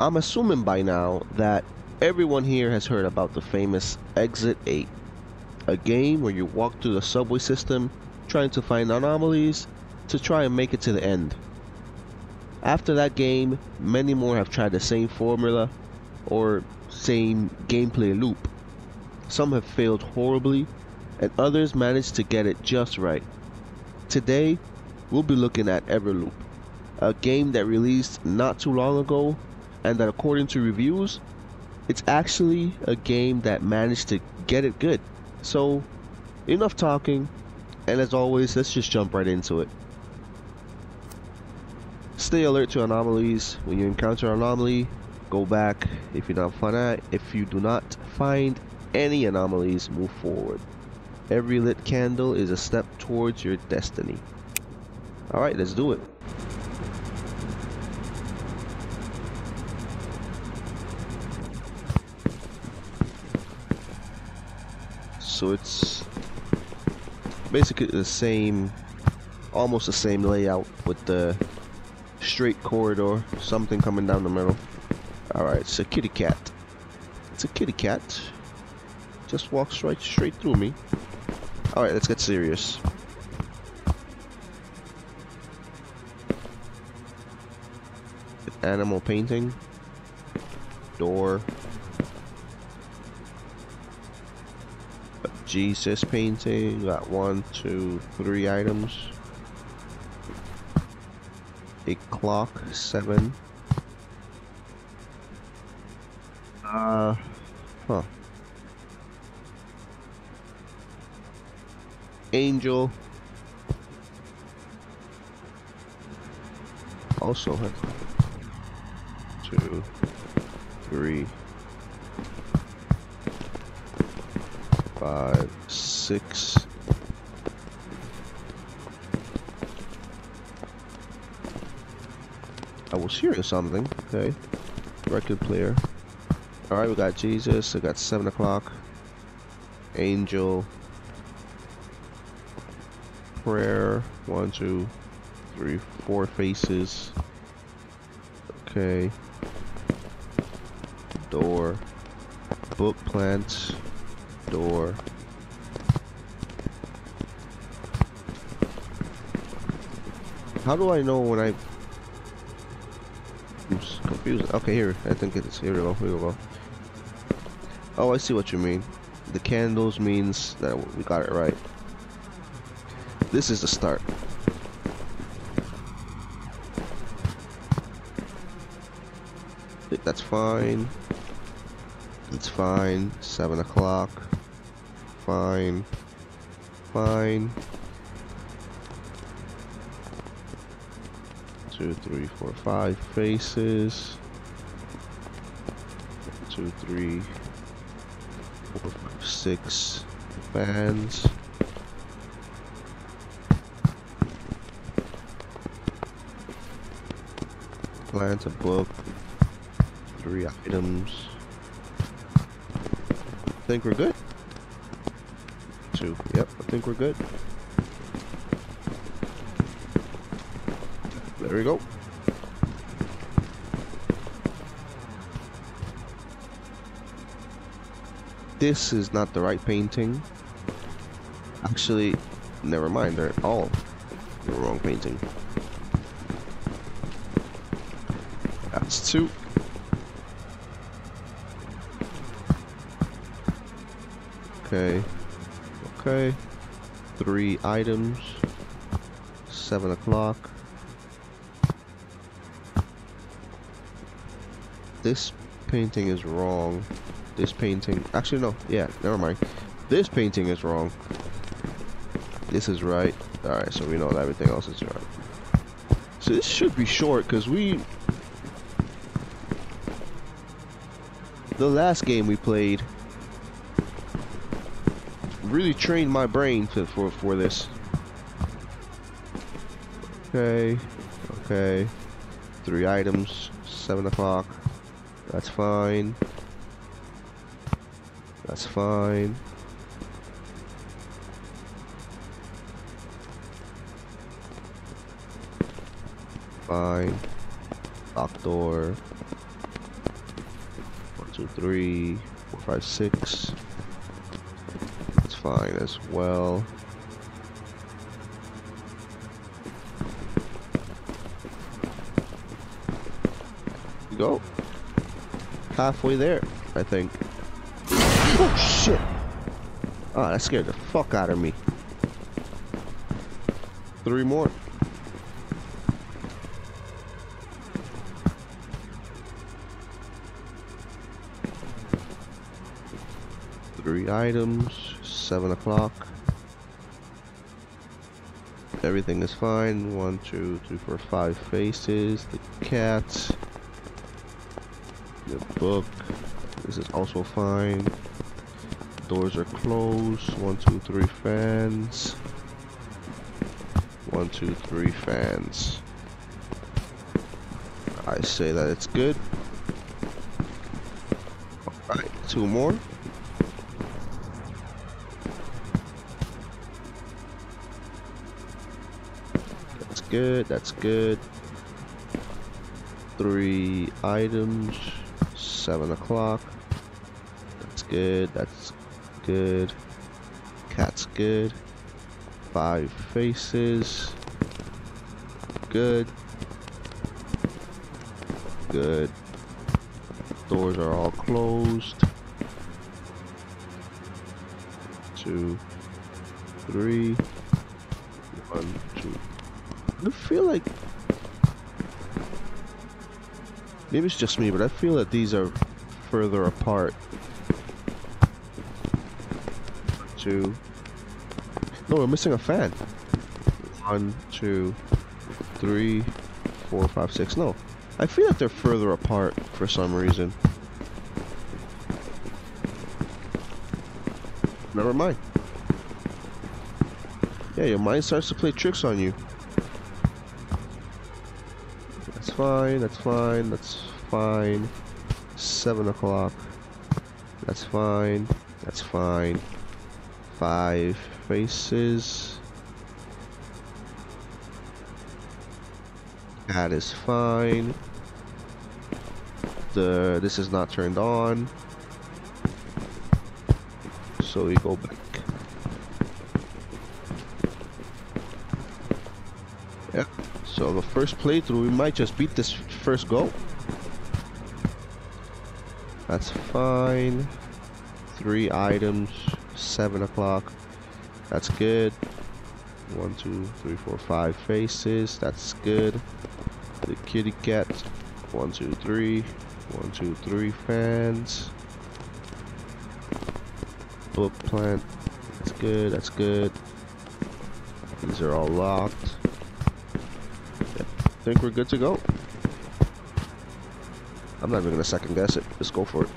I'm assuming by now that everyone here has heard about the famous Exit 8, a game where you walk through the subway system trying to find anomalies to try and make it to the end. After that game, many more have tried the same formula or same gameplay loop. Some have failed horribly, and others managed to get it just right. Today, we'll be looking at Everloop, a game that released not too long ago and that according to reviews, it's actually a game that managed to get it good. So, enough talking, and as always, let's just jump right into it. Stay alert to anomalies. When you encounter an anomaly, go back. If you not find if you do not find any anomalies, move forward. Every lit candle is a step towards your destiny. Alright, let's do it. So it's basically the same, almost the same layout with the straight corridor, something coming down the middle. Alright, it's a kitty cat. It's a kitty cat. Just walks right straight through me. Alright, let's get serious. Animal painting. Door. Jesus painting. Got one, two, three items. A clock, seven. Uh, huh. Angel. Also two, three, five, six. I was hearing something. Okay. Record player. Alright, we got Jesus. I got 7 o'clock. Angel prayer. One, two, three, four faces. Okay. Door. Book plants. Door. How do I know when I... I'm confused. Okay, here. I think it's... Here we go. Here we go. Oh, I see what you mean. The candles means that we got it right. This is the start. That's fine. It's fine. Seven o'clock. Fine. Fine. Two, three, four, five faces. Two, three, four, five, six fans. Plant a book. Three items. I think we're good. Two. Yep, I think we're good. There we go. This is not the right painting. Actually, never mind, they're all the wrong painting. That's two. Okay. Okay. Three items. Seven o'clock. This painting is wrong. This painting... Actually, no. Yeah, never mind. This painting is wrong. This is right. Alright, so we know that everything else is right. So this should be short, because we the last game we played really trained my brain for for, for this. Okay, okay. Three items, seven o'clock. That's fine. That's fine. Fine. Lock door. two, three, four, five, six. Fine as well. go. Halfway there, I think. Oh, shit! Oh, that scared the fuck out of me. Three more. Three items, seven o'clock. Everything is fine. One, two, three, four, five faces. The cat. The book. This is also fine. Doors are closed. One, two, three fans. One, two, three fans. I say that it's good. Alright, two more. Good, that's good. Three items seven o'clock. That's good. That's good. Cat's good. Five faces. Good. Good. Doors are all closed. Two, three, one, two. I feel like Maybe it's just me, but I feel that these are further apart. Two. No, we're missing a fan. One, two, three, four, five, six. No. I feel that they're further apart for some reason. Never mind. Yeah, your mind starts to play tricks on you. Fine, that's fine, that's fine. Seven o'clock. That's fine, that's fine. Five faces. That is fine. The this is not turned on. So we go back. Yep. So the first playthrough, we might just beat this first go. That's fine. Three items, seven o'clock. That's good. One, two, three, four, five faces. That's good. The kitty cat. One, two, three. One, two, three fans. Book plant. That's good. That's good. These are all locked think we're good to go. I'm not even gonna second guess it. Just go for it.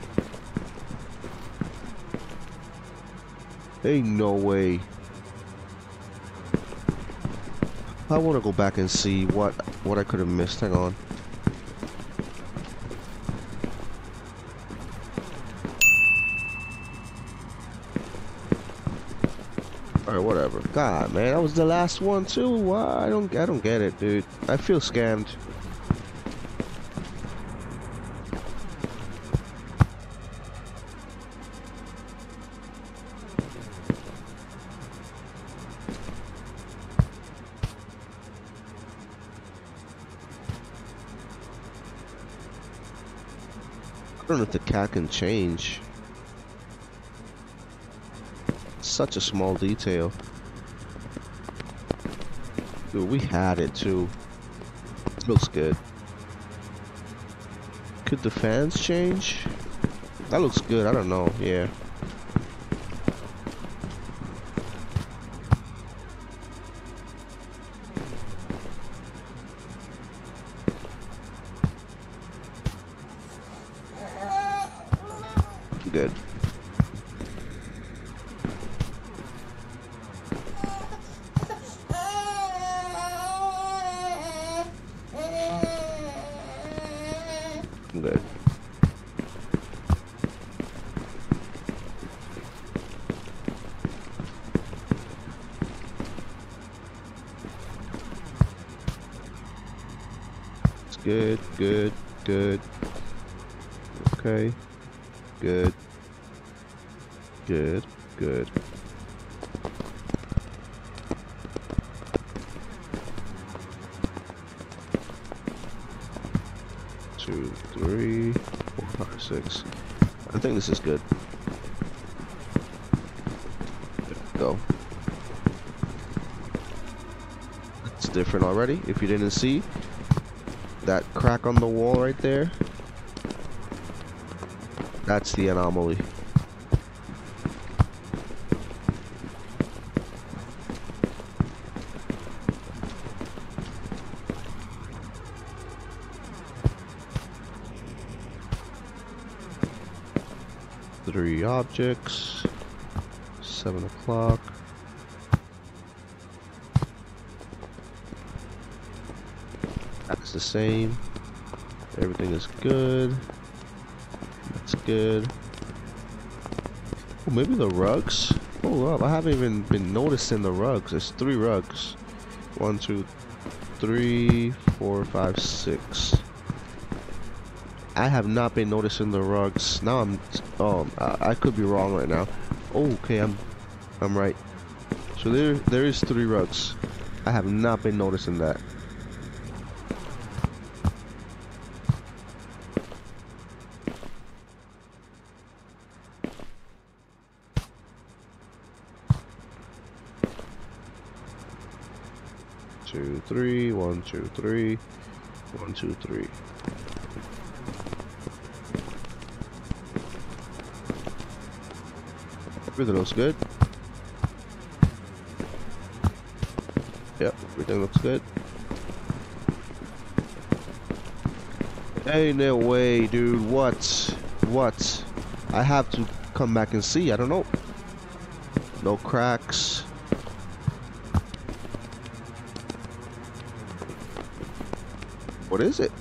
Ain't no way. I want to go back and see what what I could have missed. Hang on. Alright, whatever. God, man, that was the last one too. Why? I don't, I don't get it, dude. I feel scammed. I don't know if the cat can change such a small detail. Dude, we had it too. Looks good. Could the fans change? That looks good, I don't know, yeah. Good. Good, good, good. Okay. Good. Good. Good. Two, three, four, five, six. I think this is good. Go. It's different already. If you didn't see that crack on the wall right there, that's the anomaly. Three objects. Seven o'clock. The same. Everything is good. That's good. Oh, maybe the rugs? Hold up, I haven't even been noticing the rugs. There's three rugs. One, two, three, four, five, six. I have not been noticing the rugs. Now I'm, oh, I, I could be wrong right now. Oh, okay, I'm, I'm right. So there, there is three rugs. I have not been noticing that. Two, three, one, two, three, one, two, three. Everything looks good. Yep, everything looks good. Ain't no way, dude. What? What? I have to come back and see. I don't know. No cracks. What is it?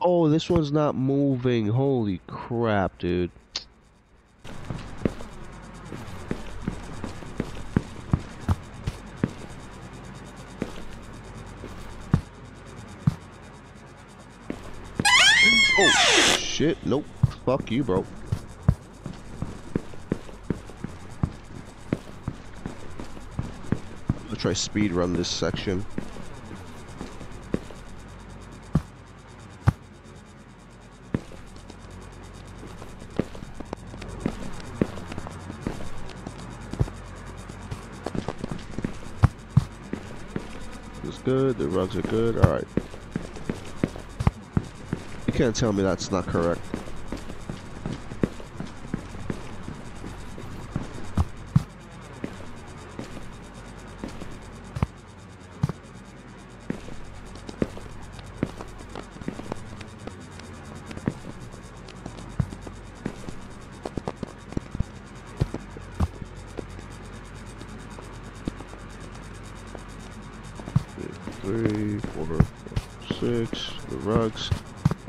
Oh, this one's not moving. Holy crap, dude. Oh, shit. Nope. Fuck you, bro. I'm gonna try speed run this section. It's good. The rugs are good. All right. You can't tell me that's not correct. Three, four, The rugs.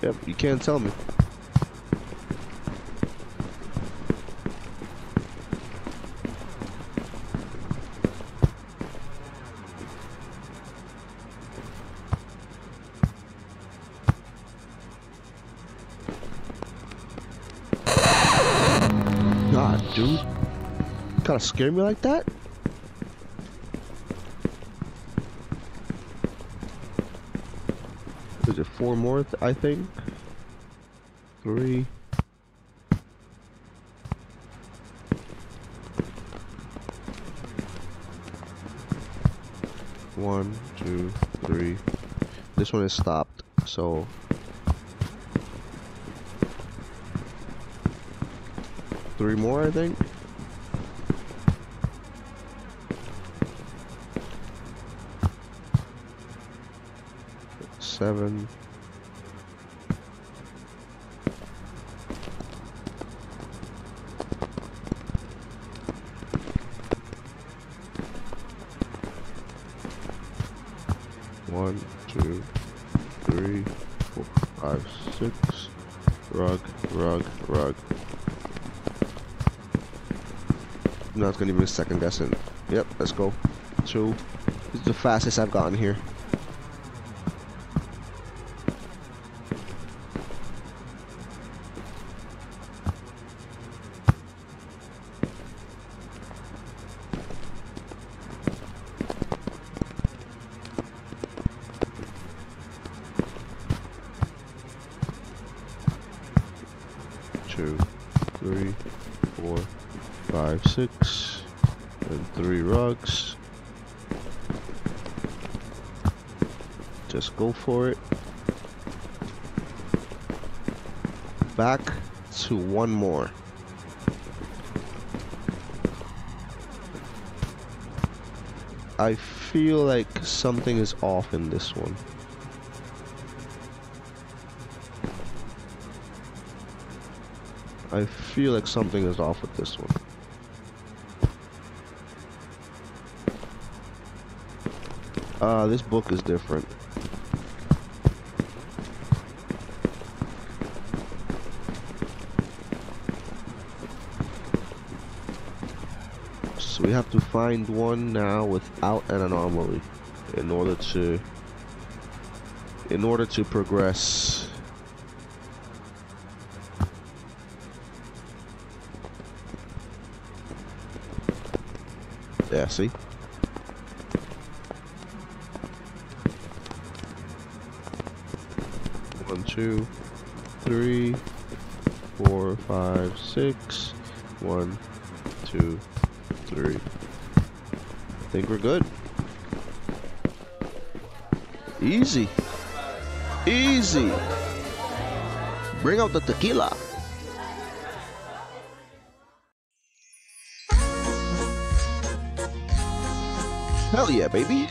Yep, you can't tell me. God, dude. Kinda scare me like that? Is it four more, I think? Three. One, two, three. This one is stopped, so. Three more, I think? Seven. No, it's gonna be a second guessing. Yep, let's go. Two. This is the fastest I've gotten here. Six, and three rocks. Just go for it. Back to one more. I feel like something is off in this one. I feel like something is off with this one. Uh, this book is different. So we have to find one now without an anomaly in order to in order to progress. Yeah, see? Two, three, four, five, six. One, two, three. I think we're good. Easy. Easy. Bring out the tequila. Hell yeah, baby.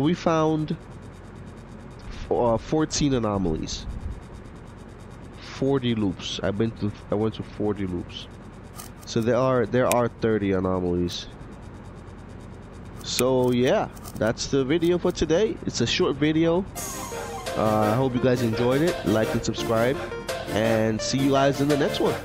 So we found uh, 14 anomalies. 40 loops. I've been to I went to 40 loops. So there are there are 30 anomalies. So yeah, that's the video for today. It's a short video. Uh, I hope you guys enjoyed it. Like and subscribe. And see you guys in the next one.